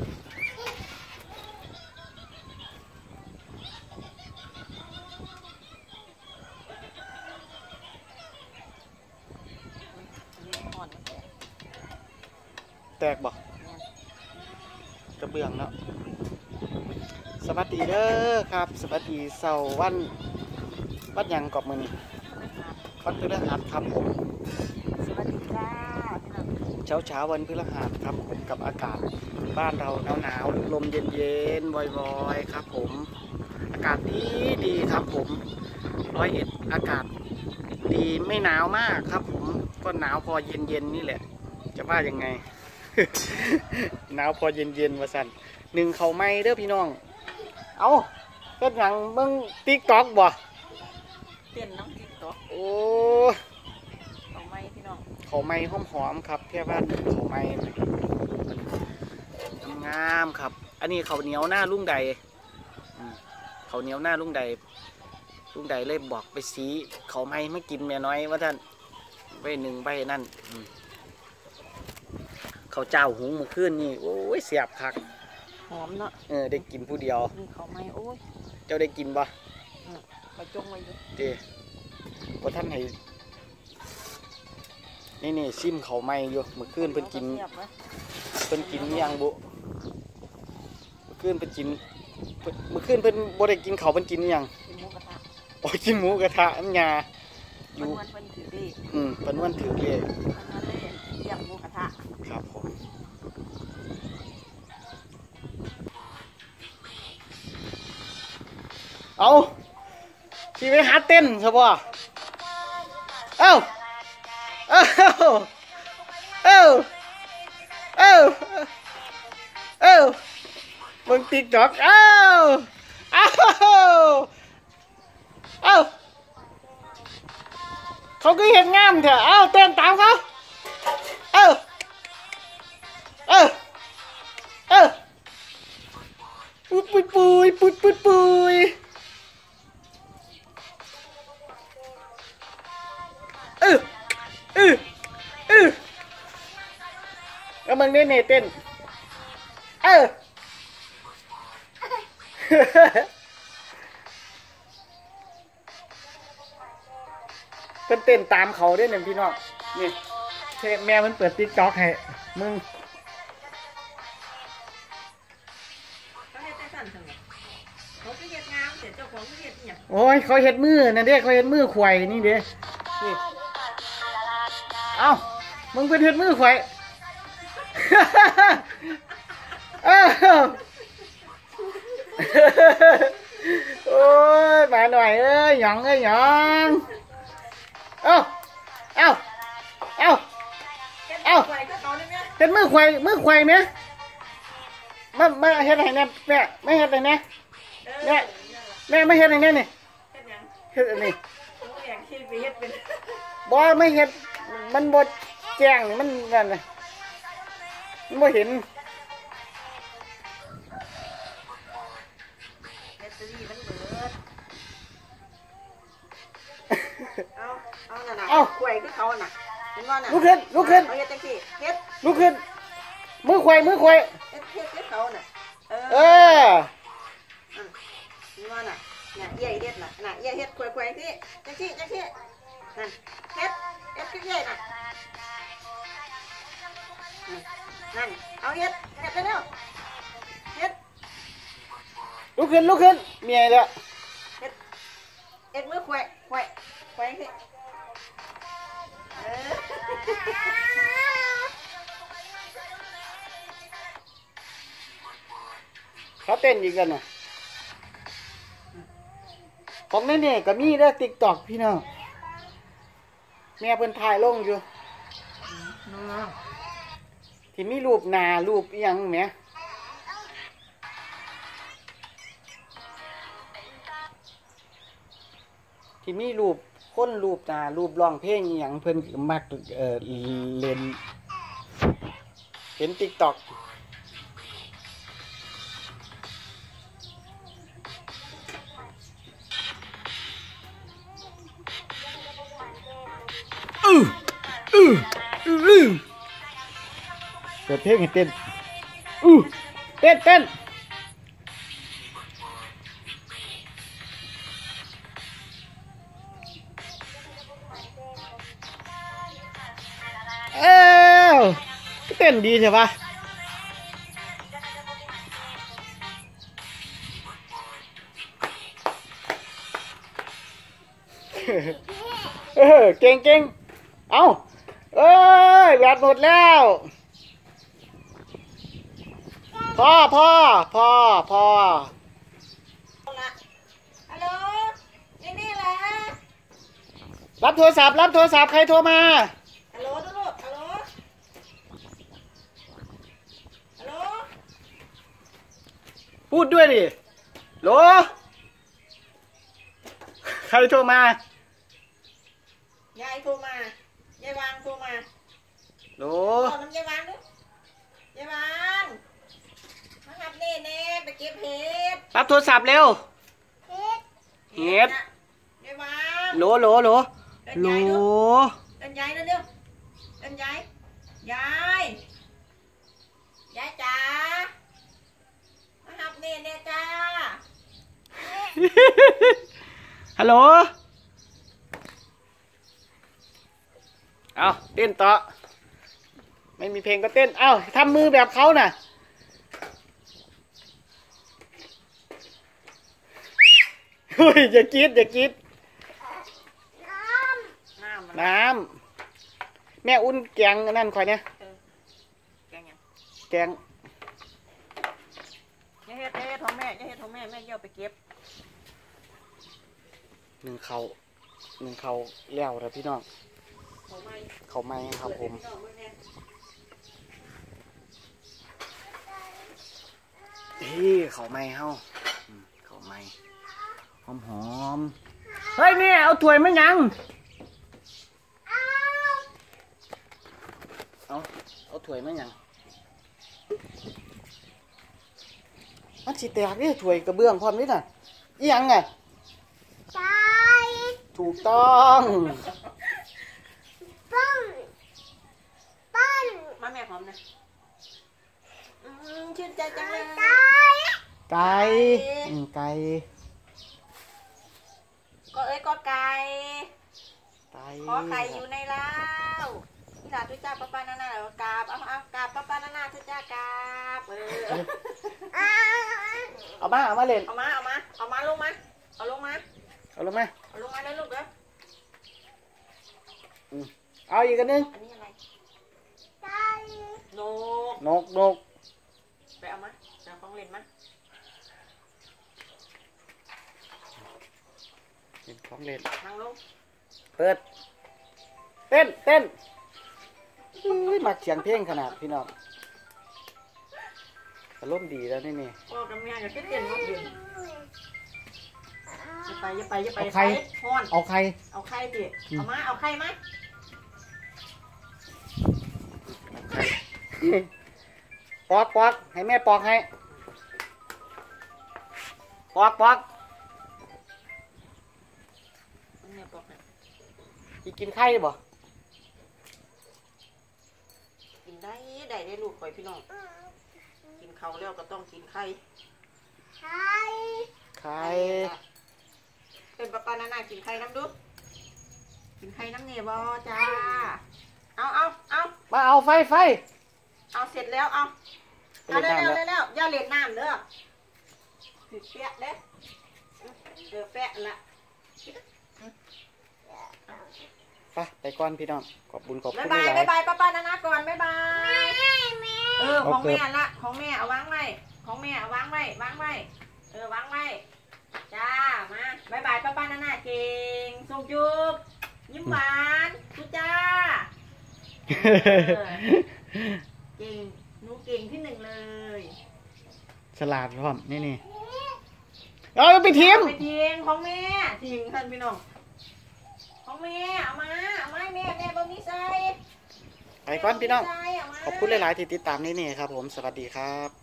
แตกแตกบ่กระเบื้องเนาะสวัสดีเด้อครับ สวัสดีเสาวันวันหยังกอบมือนี่วันพฤหัสครับผม สวัสดีจ้าพี่น้อง เช้าเช้าๆวันพฤหัสครับผมกับอากาศบ้านเราหนาวหนาวๆลมเย็นเย็นๆวอยๆครับ ผม อากาศดีดีครับผมร้อยเอ็ดอากาศดีไม่หนาวมากครับ ผมก็หนาวพอเย็นเย็นๆนี่แหละ จะว่ายังไงหนาวพอเย็นเย็นๆว่าสันหนึ่งเขาไม่เด้อพี่น้อง เอาก็หนังเบิ่งติ๊กต็อกบ่เต้นน้องติ๊กต๊อกโอ้เอาไหมพี่ น้องเขาไม่หอมหอมๆครับเพียบ้านเขาไม่งามๆครับ อันนี้เขาวเหนียวหน้าลุงใดอืมเขาวเหนียวหน้าลุงใดลุงใดเลยบอกไปสีเขาไม่ไม่กินแม่น้อยว่าท่านใบหนึ่งใบนั่นอืมเขาวเจ้าหุงเมื่อคืนนี่โอ้ยเสียบคักหอมเนาะเออได้กินผู้เดียวนี่เขาไหมโอ้ยเจ้าได้กินปะเขาจงไว้อยู่เจว่าท่านให้ นี่นี่ซิมเขาไม่อยู่เมื่อคืนเพิ่นกินเสียบไว้เพิ่นกินอิหยังบุเมื่อคืนเพิ่นกินเพิ่นเมื่อคืนเพิ่นบ่ได้กินข้าวเพิ่นกินอิหยังกินหมูกระทะโอ้ยกินหมูกระทะอันยาอมันยู่วันเป็นถือดีอืมเพิ่นวันถือเลยมันวันเลยเลี้ยงหมูกระทะครับผมเอาสิไปหาเต้นซะบ่เอ้าเอ้าเอ้าเอ้าเอ้าเบิ่งติ๊กต็อกเอ้าเอ้าเอ้าเขาก็เห็นงามเถอะเอ้า เต้นตามเขาเอ้าเอ้าเอ้าปุยปุยปุยปุยปุ แล้วมึงเน่เนเต้นเออเป็นเต้นตามเขาได้วยเนี่ยพี่น้องนี่แม่มันเปิดติ๊กต็อกให้มึงโอ้ยเขาเห็ดมือนั่นเด้เขาเห็ดมือควายนี่เด้นี่เอ้ามึงเป็นเห็ดมือควาย เอ้าโอ้ยมาหน่อยเอ้ยหยองเอ้ยหยองเอ้าเอ้าเอ้า เอ้า ไปก็เขาได้ไหม เป็นมือควายมือควายไหมมามาเฮ็ดให้แน่แม่ไม่เฮ็ดให้แน่ เออ แม่แม่ไม่เฮ็ดให้แน่นี่ เฮ็ดหยัง เฮ็ดอันนี้ เขาอยากคิดไปเฮ็ดเป็น บ่ไม่เห็นมันบ่แจ้งนี่มันนั่นน่ะ มันบ่เห็นแบตเตอรี่มันเบิด เอาเอาน่ะน่ะเอ้ากล้วยคือเขาน่ะเห็นบ่น่ะลุกขึ้นลุกขึ้นเขาเฮ็ดจังซี่เฮ็ดลุกขึ้น มือควายมือควายเฮ็ดเฮ็ดคือเขาน่ะ เออเออเห็นบ่น่ะน่ะเอี้ยเฮ็ดน่ะน่ะเอี้ยเฮ็ดกล้วยๆสิจังซี่จังซี่นั่นเฮ็ดเฮ็ดคือเอี้ยน่ะ นั่นนั่นเอาเฮ็ดเฮ็ดเร็วๆเฮ็ดลุกขึ้นลุกขึ้นเมียแล้วเอ็ดมือควายควายควายสิเออเขาเต้นอีกแล้วน่ะของนี่นี่ก็มีเด้อ TikTok พี่น้องแม่เพิ่นถ่ายลงอยู่ ที่มีรูปนารูปอียังแหมที่มีรูปคนรูปนารูปร้องเพลงอีหยังเพิ่นมักเอ่อเล่นเห็น TikTok อืออืออือ ปิดเพลงให้เต้นอือเต้นเต้นเอ้าเต้นดีใช่ปะเออเก่งเก่งเอาเอ้ยแบตหมดแล้ว พ่อพ่อพ่อพ่อเอาละฮัลโหลนี่นี่แหละรับโทรศัพท์รับโทรศัพท์ใครโทรมาฮัลโหลดูลูกฮัลโหลฮัลโหลพูดด้วยดิโหลใครโทรมายายโทรมายายวางโทรมาโหลบอกน้ำยายวางดูยายวาง มาหับเน่เน่ไปเก็บเห็ดรับโทรศัพท์เร็ว เห็ดเห็ดน่ะยายวางโหลโหลโหลเดินโหลยายดูเดินยายเร็วเร็วเดินยายยายยายจ๋ามาหับเน่เน่จ้าฮัลโหล เอาเต้นต่อ ไม่มีเพลงก็เต้น เอ้าทำมือแบบเขาน่ะ เฮ้ยอย่ากรีดอย่ากรีดน้ำมันน้ำแม่อุ่นแกงอันนั่นคอยเนี่ยแกงยังแกงอย่าเฮ็ดอย่าเฮ็ดของแม่อย่าเฮ็ดของแม่แม่เยี่ยวไปเก็บหนึ่งเขาหนึ่งเขาแล้วนะพี่น้องของไม่เขาไม่ครับผมเปิดให้พี่น้องเบิ่งแน่นี่เขาไม่เฮาอืมเขาไม่ห อมหอมๆเฮ้ยเนี่ยเอาถ้วยมายัง เอาเอาถ้วยมายังมันสิแตกนี่ถ้วยกระเบื้องพร้อมนี่น่ะอีหยังไงถูกต้องมาแม่หอมนะอืมชื่นใจจังเลยไก่อืมไก่ ก็เอ้ยก็ไก่ไก่ขอไข่อยู่ในเล้าวนี่หลานทุจ้าป้าป้านานาเอากราบเอาเอากราบป้าป้านานาทุจ้ากราบเออเอามาเอามาเล่นเอามาเอามาเอามาลงมาเอาลงมาเอาลงมาเอาลงมาเลยลูกเด้อเอาอีกอันหนึงอันนี้อะไรนกนกนก ไปเอามาเอาของเล่นมา เป็น ของเล่นนั่งลงเปิด เต้นเต้นอุ้ยมักเสียงเพลงขนาดพี่น้องอารมณ์ดีแล้วนี่นี่พ่อกับแม่ก็คิดเตียนงบเดือนอย่าไปอย่าไปอย่าไปเอาใครฮ้อนเอาใครเอาไข่ดิเอามาเอาไข่มาปอกปอกให้แม่ปอกให้ปอกปอก อีกินไข่บ่กินได้ได้ได้ลูกคอยพี่น้อง กินข้าวแล้วก็ต้องกินไข่ไข่เป็นปลาปลานานากินไข่น้ำดู กินไข่น้ำเนี่ยบอจ้า เอาเอาเอามาเอาไฟไฟเอาเสร็จแล้วเอาไปเอาเล่นเร็วน้ำเร็แล้ววเร็วอย่าเล่นน้ำเด้อถือแปะเด้อเดือแปะละ ไปไปก่อนพี่น้อง ขอบบุญขอบบ๊าคุยณบายหลาบ๊ายย บายป้าป้านานาก่อนบ๊ายบาย เออของเอาเกิแม่บละของแม่เอาวางไว้ของแม่เอาวางไว้วางไว้เออวางไว้จ้ามาบ๊ายบายป้าป้านานาเก่งส่งจุ๊บยิ้มหวานทุจ้าเก่งหนูเก่งที่หนึ่งเลยฉลาดพร้อมนี่นี่เอาไปทีมเอาไปทิ้งของแม่ทิ้งท่านพี่น้อง ของแม่ เอามา เอามาให้แม่แม่บ่มีใส่ไปก่อนพี่น้องแม่บ่มีใส่เามาขอบคุณหลาย ๆ ที่ติดตามนี่นี่ครับผม สวัสดีครับ